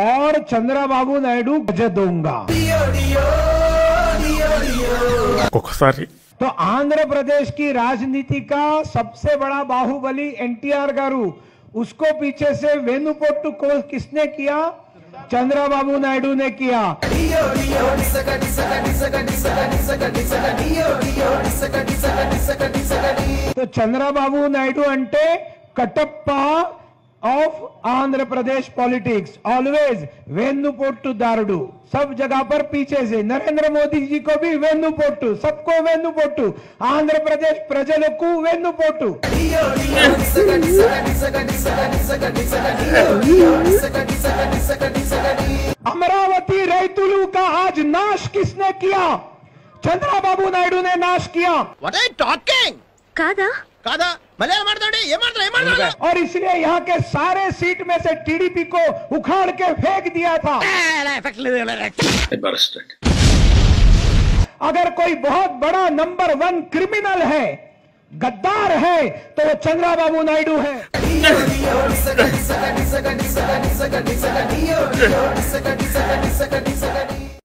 और चंद्रबाबू नायडू गज दूंगा ఒక్కొక్కసారి तो आंध्र प्रदेश की राजनीति का सबसे बड़ा बाहुबली एनटीआर गारू उसको पीछे से वेनुपोट्टू को किसने किया चंद्रबाबू नायडू ने किया तो चंद्रबाबू नायडू अंटे Kattappa of Andhra Pradesh politics always वेन्नू पोट्टू सब जगह पर पीछे से नरेंद्र मोदी जी को भी वेन्नू पोट्टू सबको वेन्नू पोट्टू आंध्र प्रदेश प्रजल को पोट्टू अमरावती रैतुलू का आज नाश किसने किया चंद्रबाबू नायडू ने नाश किया व्हाट आर यू टॉकिंग कादा కాదా మళ్ళీ ఏం మాట్లాడండి ఏం మాట్లాడు ఏం మాట్లాడు और इसलिए यहाँ के सारे सीट में से टीडीपी को उखाड़ के फेंक दिया था ఎఫెక్ట్ లేదు अगर कोई बहुत बड़ा नंबर वन क्रिमिनल है गद्दार है तो वो चंद्रबाबू नायडू है